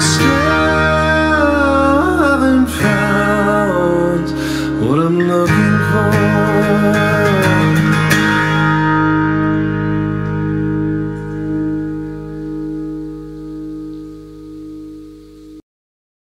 still